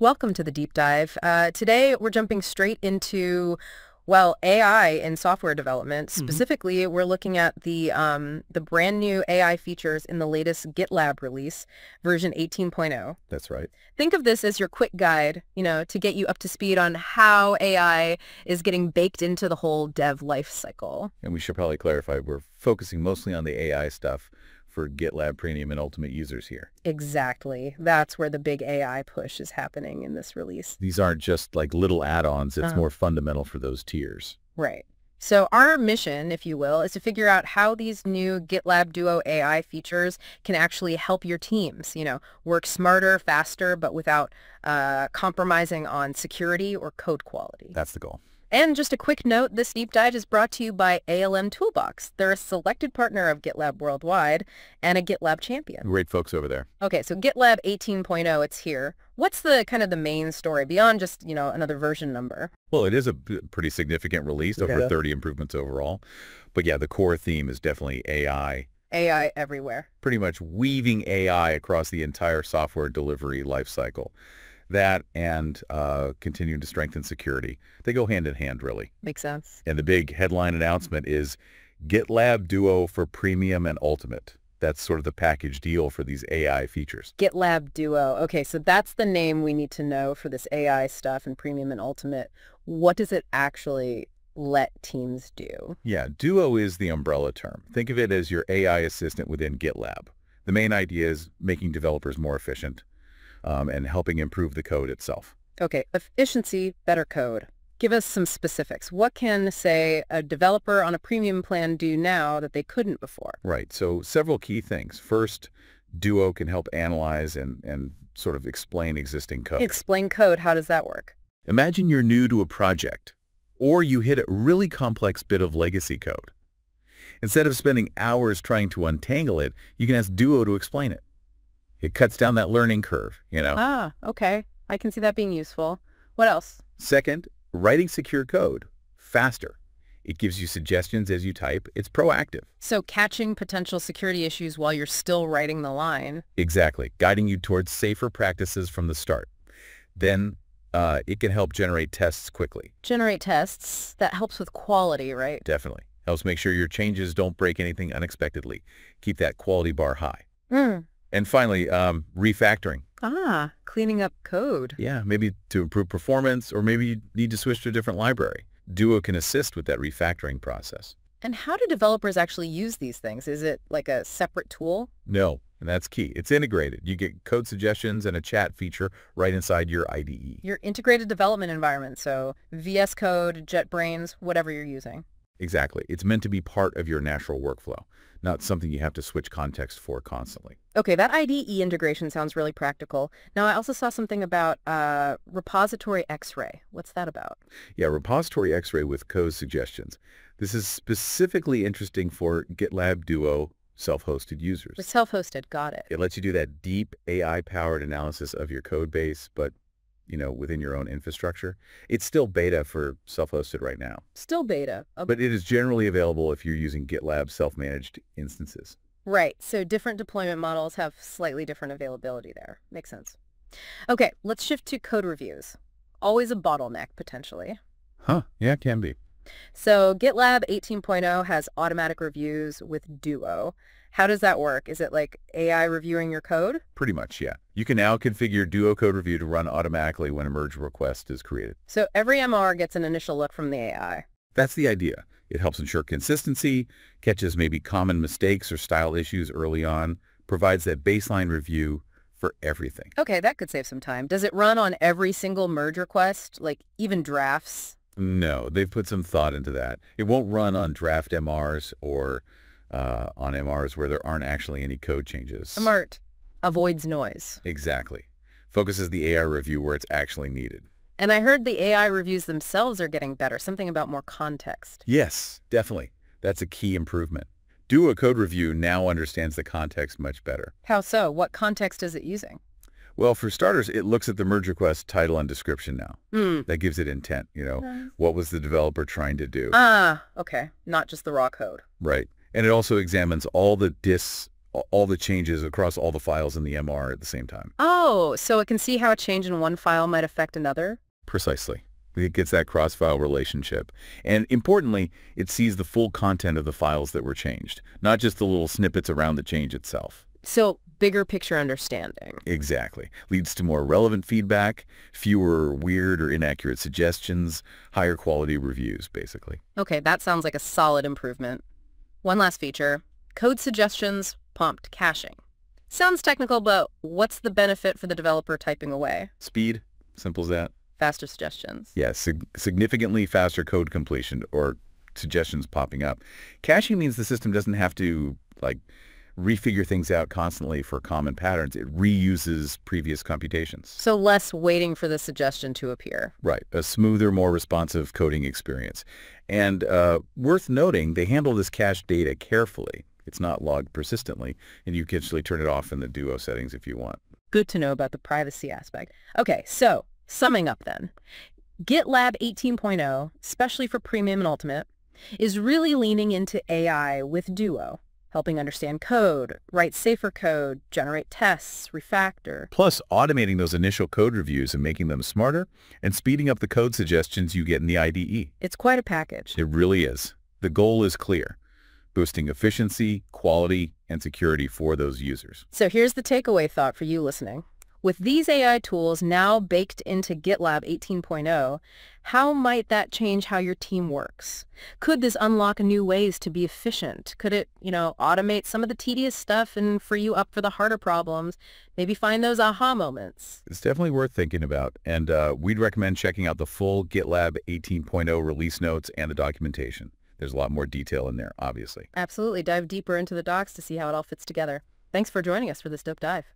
Welcome to the deep dive. Uh, today we're jumping straight into, well, AI in software development. Mm-hmm. Specifically, we're looking at the um, the brand new AI features in the latest GitLab release, version 18.0. That's right. Think of this as your quick guide, you know, to get you up to speed on how AI is getting baked into the whole dev life cycle. And we should probably clarify, we're focusing mostly on the AI stuff for GitLab Premium and Ultimate users here. Exactly. That's where the big AI push is happening in this release. These aren't just like little add-ons, it's Uh-huh. more fundamental for those tiers. Right. So our mission, if you will, is to figure out how these new GitLab Duo AI features can actually help your teams, you know, work smarter, faster, but without uh, compromising on security or code quality. That's the goal. And just a quick note, this deep dive is brought to you by ALM Toolbox. They're a selected partner of GitLab Worldwide and a GitLab champion. Great folks over there. Okay, so GitLab 18.0, it's here. What's the kind of the main story beyond just, you know, another version number? Well, it is a pretty significant release, over Yeah. 30 improvements overall. But yeah, the core theme is definitely AI, AI everywhere. pretty much weaving AI across the entire software delivery lifecycle. That and uh, continuing to strengthen security. They go hand in hand, really. Makes sense. And the big headline announcement is GitLab Duo for Premium and Ultimate. That's sort of the package deal for these AI features. GitLab Duo. Okay, so that's the name we need to know for this AI stuff and Premium and Ultimate. What does it actually let teams do? Yeah, Duo is the umbrella term. Think of it as your AI assistant within GitLab. The main idea is making developers more efficient um, and helping improve the code itself. Okay, efficiency, better code. Give us some specifics. What can, say, a developer on a premium plan do now that they couldn't before? Right, so several key things. First, Duo can help analyze and, and sort of explain existing code. Explain code. How does that work? Imagine you're new to a project, or you hit a really complex bit of legacy code. Instead of spending hours trying to untangle it, you can ask Duo to explain it. It cuts down that learning curve, you know. Ah, okay. I can see that being useful. What else? Second, writing secure code faster. It gives you suggestions as you type. It's proactive. So catching potential security issues while you're still writing the line. Exactly, guiding you towards safer practices from the start. Then uh, it can help generate tests quickly. Generate tests. That helps with quality, right? Definitely. Helps make sure your changes don't break anything unexpectedly. Keep that quality bar high. Mm. And finally, um, refactoring. Ah, cleaning up code. Yeah, maybe to improve performance, or maybe you need to switch to a different library. Duo can assist with that refactoring process. And how do developers actually use these things? Is it like a separate tool? No, and that's key. It's integrated. You get code suggestions and a chat feature right inside your. IDE. Your integrated development environment, so VS Code, JetBrains, whatever you're using. Exactly. It's meant to be part of your natural workflow, not something you have to switch context for constantly. Okay, that IDE integration sounds really practical. Now, I also saw something about uh, repository X-ray. What's that about? Yeah, repository X-ray with code suggestions. This is specifically interesting for GitLab Duo self-hosted users. We're self-hosted. Got it. It lets you do that deep AI-powered analysis of your code base, but you know, within your own infrastructure. It's still beta for self-hosted right now, Still beta. Uh, but it is generally available if you're using GitLab self-managed instances. Right. So different deployment models have slightly different availability there. Makes sense. Okay, let's shift to code reviews. Always a bottleneck, potentially. Huh, yeah, it can be. So GitLab 18.0 has automatic reviews with Duo. How does that work? Is it like AI reviewing your code? Pretty much, yeah. You can now configure Duo Code Review to run automatically when a merge request is created. So every MR gets an initial look from the AI. That's the idea. It helps ensure consistency, catches maybe common mistakes or style issues early on, provides that baseline review for everything. Okay, that could save some time. Does it run on every single merge request, like even drafts? No, they've put some thought into that. It won't run on draft MRs or uh, on MRs where there aren't actually any code changes. Smart. Avoids noise. Exactly. Focuses the AI review where it's actually needed. And I heard the AI reviews themselves are getting better, something about more context. Yes, definitely. That's a key improvement. Duo Code Review now understands the context much better. How so? What context is it using? Well, for starters, it looks at the merge request title and description now. Hmm. That gives it intent, you know. What was the developer trying to do? Ah, okay. Not just the raw code. Right. And it also examines all the dis all the changes across all the files in the MR at the same time. Oh, so it can see how a change in one file might affect another? Precisely. It gets that cross-file relationship. And importantly, it sees the full content of the files that were changed, not just the little snippets around the change itself. So bigger picture understanding. Exactly. Leads to more relevant feedback, fewer weird or inaccurate suggestions, higher quality reviews, basically. Okay, that sounds like a solid improvement. One last feature, code suggestions prompt caching. Sounds technical, but what's the benefit for the developer typing away? Speed, simple as that. Faster suggestions. Yes, sig- significantly faster code completion or suggestions popping up. Caching means the system doesn't have to like refigure things out constantly for common patterns. It reuses previous computations. So less waiting for the suggestion to appear. Right, a smoother, more responsive coding experience. And uh, worth noting, they handle this cached data carefully. It's not logged persistently, and you can actually turn it off in the Duo settings if you want. Good to know about the privacy aspect. Okay, so summing up then. GitLab 18.0, especially for Premium and Ultimate, is really leaning into AI with Duo, helping understand code, write safer code, generate tests, refactor. Plus, automating those initial code reviews and making them smarter, and speeding up the code suggestions you get in the IDE. It's quite a package. It really is. The goal is clear, boosting efficiency, quality, and security for those users. So here's the takeaway thought for you listening. With these AI tools now baked into GitLab 18.0, how might that change how your team works? Could this unlock new ways to be efficient? Could it, you know, automate some of the tedious stuff and free you up for the harder problems? Maybe find those aha moments. It's definitely worth thinking about, and uh, we'd recommend checking out the full GitLab 18.0 release notes and the documentation. There's a lot more detail in there, obviously. Absolutely. Dive deeper into the docs to see how it all fits together. Thanks for joining us for this dope dive.